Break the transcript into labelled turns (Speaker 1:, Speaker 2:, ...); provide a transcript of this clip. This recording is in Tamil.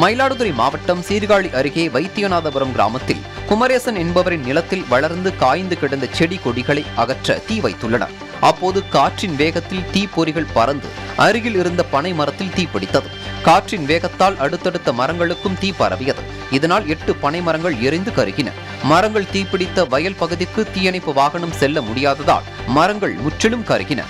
Speaker 1: மயிலாடுதுறை மாவட்டம் சீர்காழி அருகே வைத்தியநாதபுரம் கிராமத்தில் குமரேசன் என்பவரின் நிலத்தில் வளர்ந்து காய்ந்து கிடந்த செடி கொடிகளை அகற்ற தீ வைத்துள்ளனர். அப்போது காற்றின் வேகத்தில் தீப்பொறிகள் பறந்து அருகில் இருந்த பனை மரத்தில் தீப்பிடித்தது காற்றின் வேகத்தால் அடுத்தடுத்த மரங்களுக்கும் தீ பரவியது. இதனால் எட்டு பனை மரங்கள் எரிந்து கருகின. மரங்கள் தீப்பிடித்த வயல் பகுதிக்கு தீயணைப்பு வாகனம் செல்ல முடியாததால் மரங்கள் முற்றிலும் கருகின.